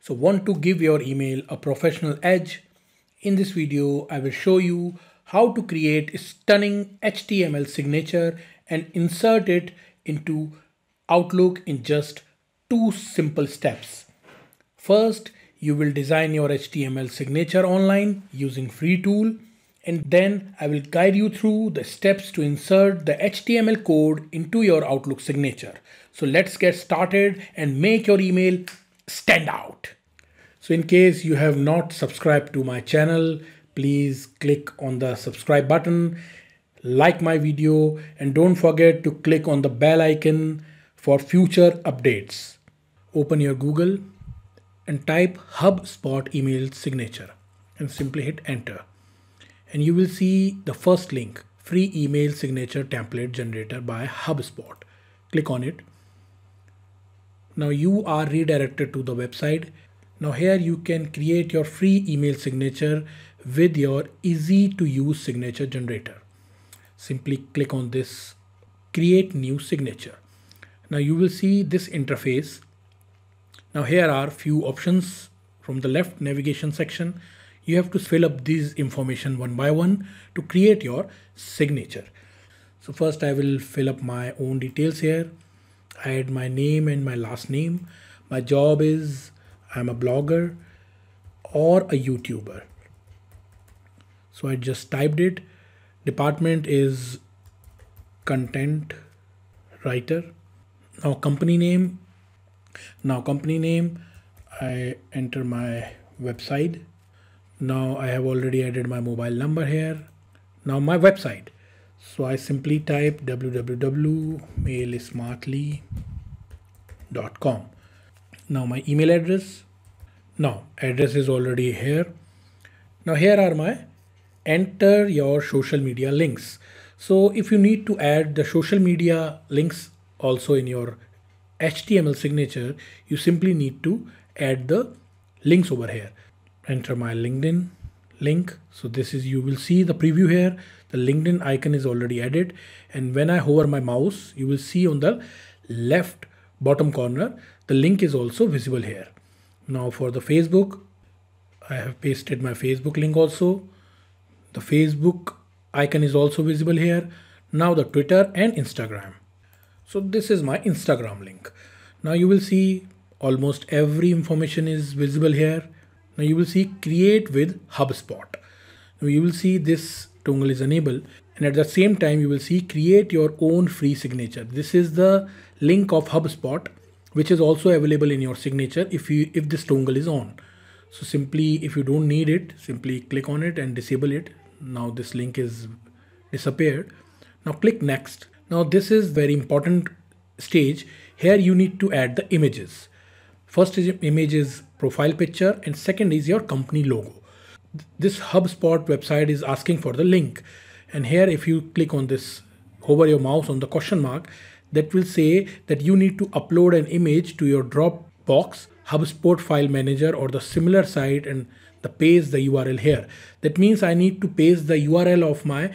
So want to give your email a professional edge? In this video, I will show you how to create a stunning HTML signature and insert it into Outlook in just two simple steps. First, you will design your HTML signature online using free tool and then I will guide you through the steps to insert the HTML code into your Outlook signature. So let's get started and make your email stand out. So in case you have not subscribed to my channel, please click on the subscribe button, like my video and don't forget to click on the bell icon for future updates. Open your Google and type HubSpot email signature and simply hit enter. And you will see the first link, free email signature template generator by HubSpot. Click on it. Now you are redirected to the website. Now here you can create your free email signature with your easy to use signature generator. Simply click on this create new signature. Now you will see this interface now here are few options from the left navigation section. You have to fill up these information one by one to create your signature. So first I will fill up my own details here. I add my name and my last name. My job is I'm a blogger or a YouTuber. So I just typed it. Department is content writer. Now company name now company name, I enter my website. Now I have already added my mobile number here. Now my website. So I simply type www.mailsmartly.com. Now my email address. Now address is already here. Now here are my enter your social media links. So if you need to add the social media links also in your HTML signature, you simply need to add the links over here. Enter my LinkedIn link. So this is, you will see the preview here. The LinkedIn icon is already added. And when I hover my mouse, you will see on the left bottom corner, the link is also visible here. Now for the Facebook, I have pasted my Facebook link also. The Facebook icon is also visible here. Now the Twitter and Instagram. So this is my Instagram link. Now you will see almost every information is visible here. Now you will see create with HubSpot. Now you will see this toggle is enabled and at the same time you will see create your own free signature. This is the link of HubSpot which is also available in your signature if you if this toggle is on. So simply if you don't need it simply click on it and disable it. Now this link is disappeared. Now click next now this is very important stage. Here you need to add the images. First image is profile picture and second is your company logo. This HubSpot website is asking for the link. And here if you click on this, hover your mouse on the question mark, that will say that you need to upload an image to your Dropbox, HubSpot file manager or the similar site and the paste the URL here. That means I need to paste the URL of my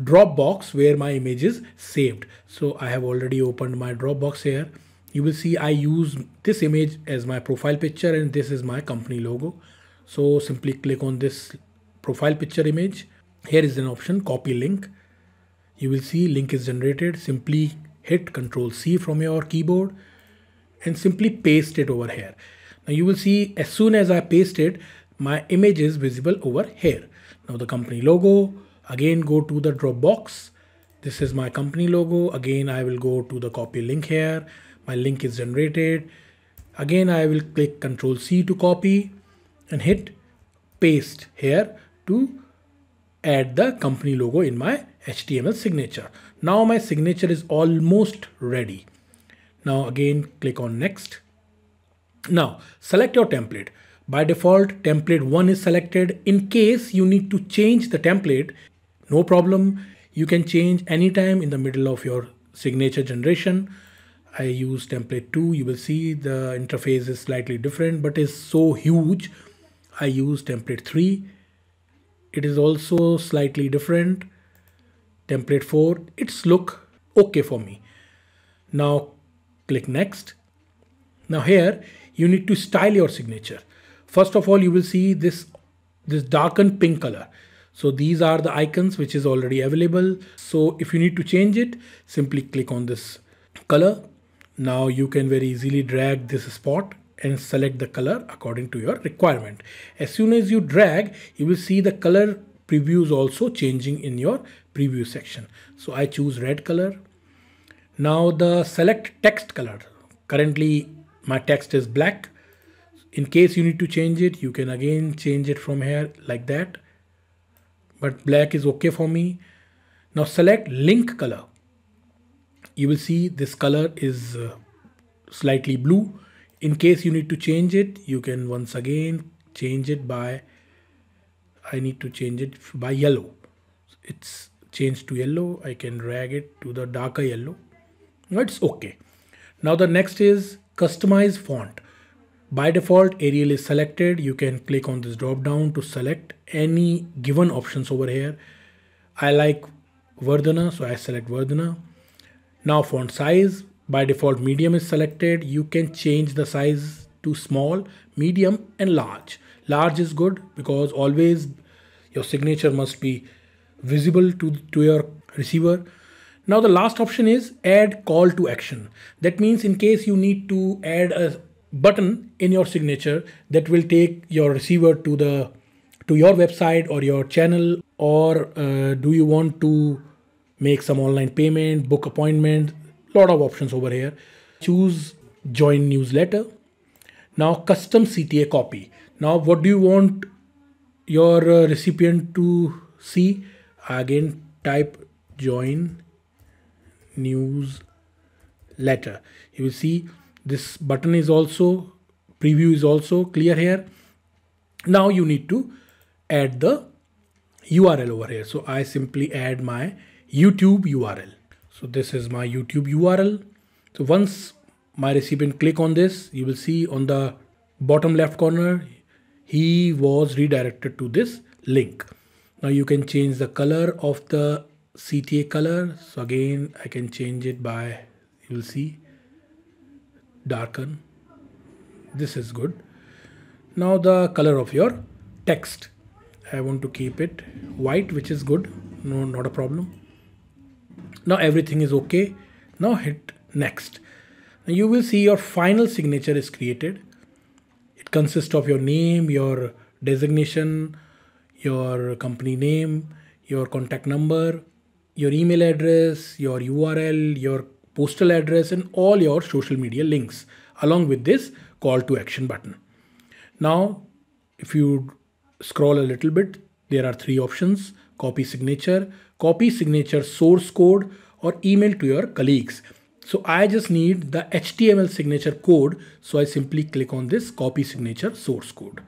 Dropbox where my image is saved. So I have already opened my Dropbox here. You will see I use this image as my profile picture and this is my company logo. So simply click on this profile picture image. Here is an option copy link. You will see link is generated. Simply hit Control C from your keyboard and simply paste it over here. Now you will see as soon as I paste it, my image is visible over here. Now the company logo, Again, go to the Dropbox. This is my company logo. Again, I will go to the copy link here. My link is generated. Again, I will click Control C to copy and hit paste here to add the company logo in my HTML signature. Now my signature is almost ready. Now again, click on next. Now select your template. By default, template one is selected. In case you need to change the template, no problem. You can change anytime in the middle of your signature generation. I use template 2. You will see the interface is slightly different, but is so huge. I use template 3. It is also slightly different. Template 4. It's look okay for me. Now click next. Now here you need to style your signature. First of all, you will see this, this darkened pink color. So these are the icons which is already available. So if you need to change it, simply click on this color. Now you can very easily drag this spot and select the color according to your requirement. As soon as you drag, you will see the color previews also changing in your preview section. So I choose red color. Now the select text color. Currently my text is black. In case you need to change it, you can again change it from here like that. But black is okay for me. Now select link color. You will see this color is uh, slightly blue. In case you need to change it, you can once again change it by I need to change it by yellow. It's changed to yellow. I can drag it to the darker yellow. It's okay. Now the next is customize font. By default, Arial is selected. You can click on this drop down to select any given options over here. I like Verdana, so I select Verdana. Now font size, by default medium is selected. You can change the size to small, medium and large. Large is good because always your signature must be visible to, to your receiver. Now the last option is add call to action. That means in case you need to add a button in your signature that will take your receiver to the to your website or your channel or uh, do you want to make some online payment, book appointment, lot of options over here. Choose join newsletter. Now custom CTA copy. Now what do you want your uh, recipient to see? Again type join newsletter. You will see this button is also preview is also clear here. Now you need to add the URL over here. So I simply add my YouTube URL. So this is my YouTube URL. So once my recipient click on this, you will see on the bottom left corner, he was redirected to this link. Now you can change the color of the CTA color. So again, I can change it by, you'll see, darken. This is good. Now the color of your text. I want to keep it white, which is good. No, not a problem. Now everything is okay. Now hit next. Now you will see your final signature is created. It consists of your name, your designation, your company name, your contact number, your email address, your URL, your postal address, and all your social media links along with this call to action button. Now, if you scroll a little bit, there are three options copy signature, copy signature source code, or email to your colleagues. So I just need the HTML signature code. So I simply click on this copy signature source code.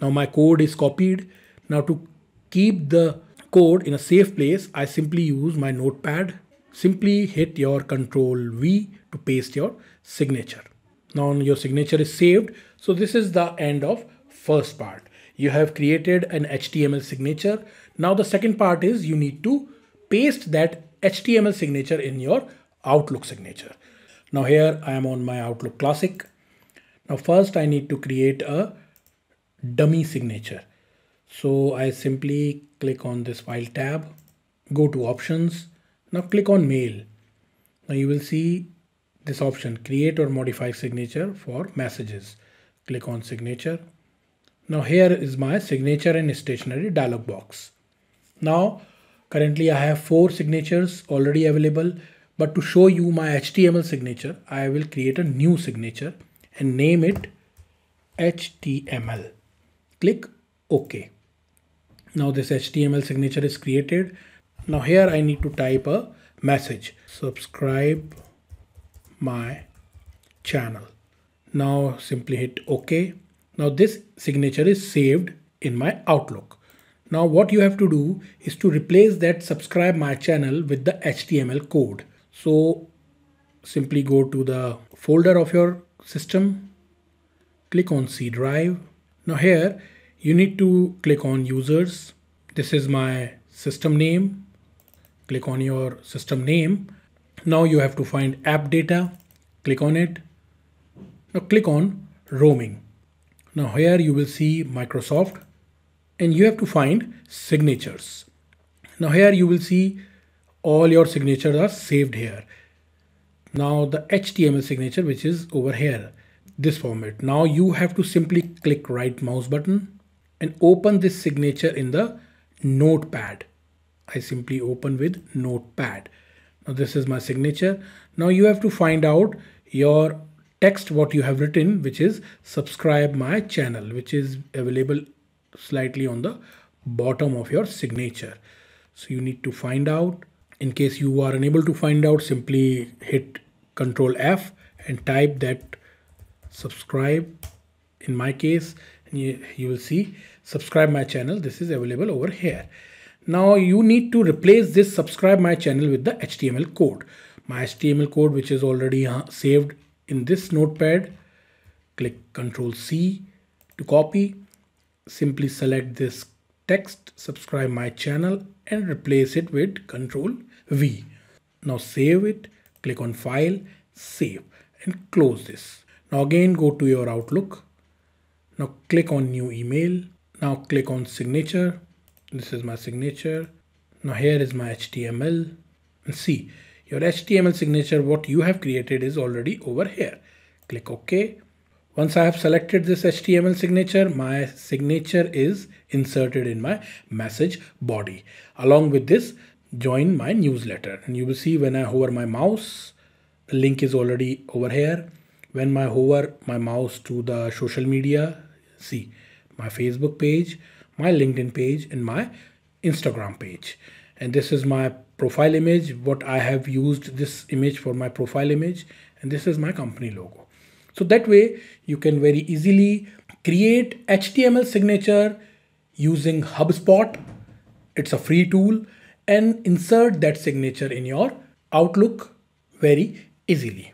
Now my code is copied. Now to keep the code in a safe place, I simply use my notepad. Simply hit your control V to paste your signature. Now your signature is saved. So this is the end of first part. You have created an HTML signature. Now the second part is you need to paste that HTML signature in your Outlook signature. Now here I am on my Outlook Classic. Now first I need to create a dummy signature. So I simply click on this file tab, go to options. Now click on mail. Now you will see this option create or modify signature for messages. Click on signature. Now here is my signature and stationery dialog box. Now currently I have four signatures already available but to show you my HTML signature I will create a new signature and name it HTML. Click OK. Now this HTML signature is created. Now here I need to type a message. Subscribe my channel. Now simply hit OK. Now this signature is saved in my Outlook. Now what you have to do is to replace that subscribe my channel with the HTML code. So simply go to the folder of your system, click on C drive. Now here you need to click on users. This is my system name. Click on your system name. Now you have to find app data. Click on it. Now click on roaming. Now here you will see Microsoft and you have to find signatures. Now here you will see all your signatures are saved here. Now the HTML signature which is over here, this format. Now you have to simply click right mouse button and open this signature in the notepad. I simply open with notepad. Now this is my signature. Now you have to find out your text what you have written which is subscribe my channel which is available slightly on the bottom of your signature. So you need to find out. In case you are unable to find out simply hit control F and type that subscribe. In my case you, you will see subscribe my channel. This is available over here. Now you need to replace this subscribe my channel with the HTML code. My HTML code which is already uh, saved in this notepad click control C to copy. Simply select this text subscribe my channel and replace it with control V. Now save it click on file save and close this. Now again go to your outlook. Now click on new email. Now click on signature. This is my signature. Now here is my HTML and see your HTML signature what you have created is already over here. Click OK. Once I have selected this HTML signature my signature is inserted in my message body. Along with this join my newsletter. And you will see when I hover my mouse the link is already over here. When I hover my mouse to the social media see my Facebook page my LinkedIn page and my Instagram page and this is my profile image. What I have used this image for my profile image. And this is my company logo. So that way you can very easily create HTML signature using HubSpot. It's a free tool. And insert that signature in your Outlook very easily.